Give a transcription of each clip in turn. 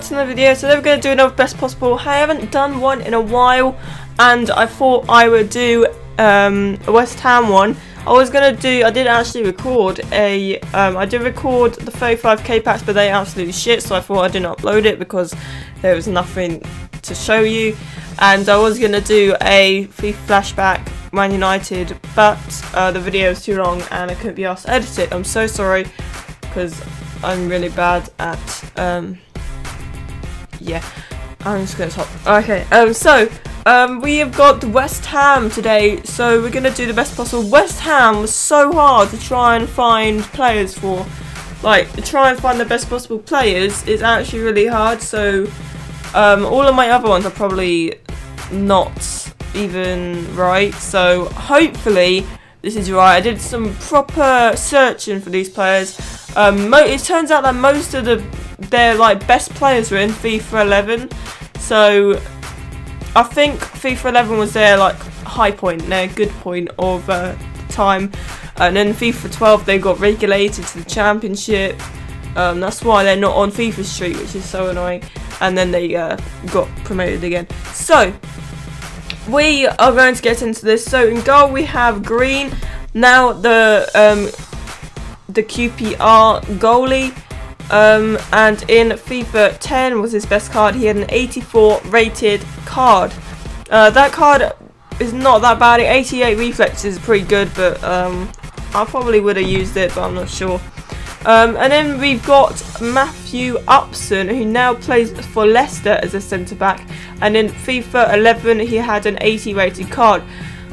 back to another video. Today we're going to do another best possible. I haven't done one in a while and I thought I would do um, a West Ham one. I was going to do, I did actually record a, um, I did record the 35k packs but they absolutely shit so I thought I didn't upload it because there was nothing to show you. And I was going to do a flashback Man United but uh, the video was too long and I couldn't be asked to edit it. I'm so sorry because I'm really bad at um, yeah, I'm just gonna stop. Okay, um, so, um, we have got West Ham today, so we're gonna do the best possible. West Ham was so hard to try and find players for. Like, to try and find the best possible players is actually really hard, so, um, all of my other ones are probably not even right, so hopefully this is right. I did some proper searching for these players. Um, it turns out that most of the their like best players were in FIFA 11, so I think FIFA 11 was their like high point, their good point of uh, time, and then FIFA 12 they got regulated to the Championship. Um, that's why they're not on FIFA Street, which is so annoying. And then they uh, got promoted again. So we are going to get into this. So in goal we have Green. Now the um, the QPR goalie. Um, and in FIFA 10 was his best card. He had an 84 rated card. Uh, that card is not that bad. 88 reflex is pretty good, but um, I probably would have used it, but I'm not sure. Um, and then we've got Matthew Upson, who now plays for Leicester as a centre back. And in FIFA 11, he had an 80 rated card.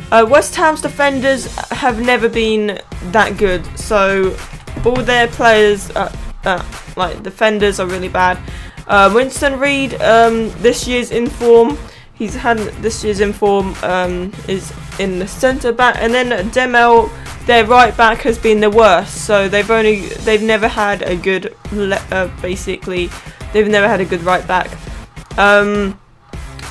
Uh, West Ham's defenders have never been that good, so all their players, uh, uh, like defenders, are really bad. Uh, Winston Reid, um, this year's in form. He's had this year's in form um, is in the centre back, and then Demel, their right back, has been the worst. So they've only they've never had a good, uh, basically, they've never had a good right back. Um,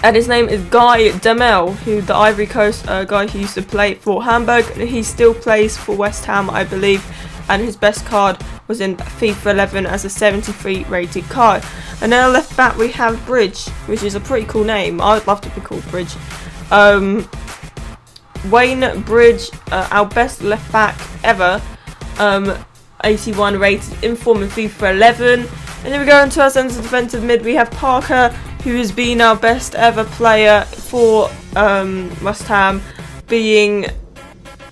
and his name is Guy Demel, who the Ivory Coast uh, guy who used to play for Hamburg. He still plays for West Ham, I believe, and his best card was in FIFA 11 as a 73 rated card. And then left back we have Bridge, which is a pretty cool name. I would love to be called Bridge. Um, Wayne Bridge, uh, our best left back ever, um, 81 rated, in form in FIFA 11. And then we go into our centre defensive mid. We have Parker, who has been our best ever player for um, West Ham, being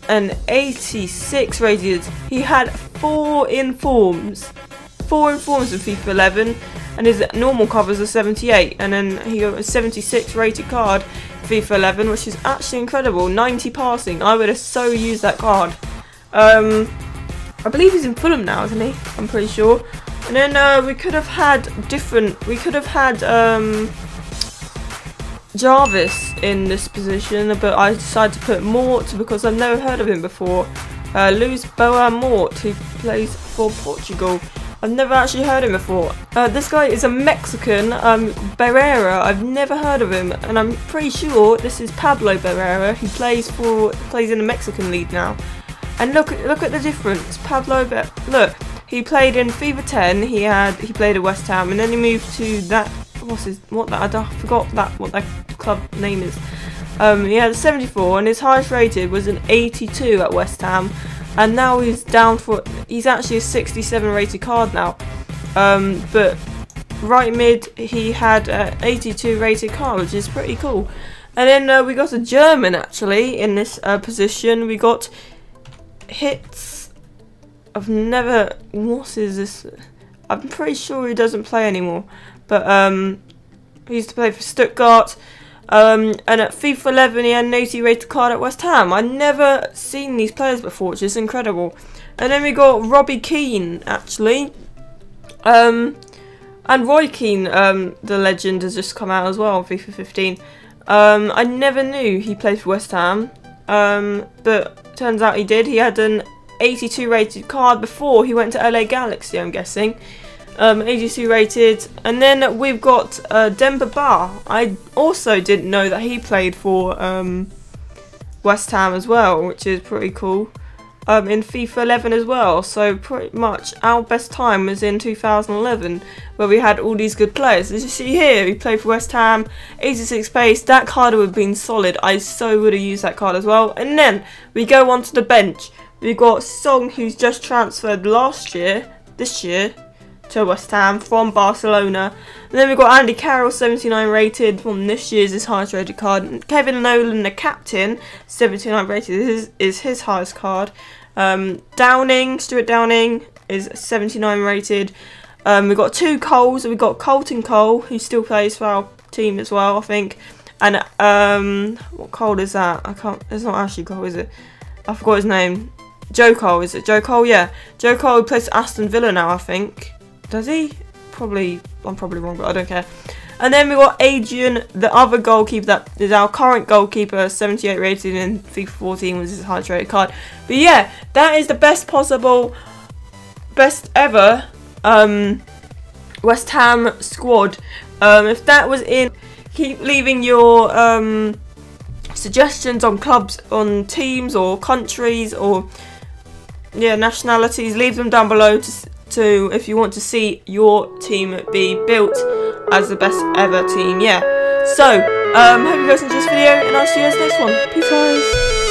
an 86 rated. He had four informs, four informs in FIFA 11, and his normal covers are 78, and then he got a 76 rated card FIFA 11, which is actually incredible. 90 passing. I would have so used that card. Um, I believe he's in Fulham now, isn't he? I'm pretty sure. And then uh, we could have had different, we could have had um, Jarvis in this position, but I decided to put Mort because I've never heard of him before. Uh, Luis Boa Mort, who plays for Portugal. I've never actually heard him before. Uh, this guy is a Mexican, um, Barrera. I've never heard of him, and I'm pretty sure this is Pablo Barrera, who plays for plays in the Mexican league now. And look, look at the difference. Pablo, Bar look, he played in FIFA 10. He had he played at West Ham, and then he moved to that. What's his what that? I forgot that what that club name is. Um, he had a 74, and his highest rated was an 82 at West Ham, and now he's down for. He's actually a 67 rated card now. Um, but right mid, he had an 82 rated card, which is pretty cool. And then uh, we got a German actually in this uh, position. We got hits I've never. What is this? I'm pretty sure he doesn't play anymore. But um, he used to play for Stuttgart. Um, and at FIFA 11, he had an 80 rated card at West Ham. I'd never seen these players before, which is incredible. And then we got Robbie Keane, actually. Um, and Roy Keane, um, the legend, has just come out as well, FIFA 15. Um, I never knew he played for West Ham. Um, but turns out he did. He had an 82 rated card before he went to LA Galaxy, I'm guessing. Um, 82 rated. And then we've got uh, Demba Ba. I also didn't know that he played for um, West Ham as well, which is pretty cool. um, in FIFA 11 as well. So pretty much our best time was in 2011, where we had all these good players. As you see here, we played for West Ham, 86 pace. That card would have been solid. I so would have used that card as well. And then we go onto the bench. We've got Song, who's just transferred last year, this year, to West Ham from Barcelona. And then we've got Andy Carroll, 79 rated from this year's his highest rated card. Kevin Nolan, the captain, 79 rated is, is his highest card. Um, Downing, Stuart Downing is 79 rated. Um, we've got two Coles. We've got Carlton Cole, who still plays for our team as well, I think. And um, what Cole is that? I can't. It's not actually Cole, is it? I forgot his name. Joe Cole, is it? Joe Cole, yeah. Joe Cole plays Aston Villa now, I think. Does he? Probably, I'm probably wrong, but I don't care. And then we got Adrian, the other goalkeeper that is our current goalkeeper, 78 rated in FIFA 14 was his highest rated card. But yeah, that is the best possible, best ever um, West Ham squad. Um, if that was in, keep leaving your um, suggestions on clubs, on teams or countries or yeah nationalities. Leave them down below to to if you want to see your team be built as the best ever team. Yeah. So, um, hope you guys enjoyed this video, and I'll see you guys next one. Peace, guys.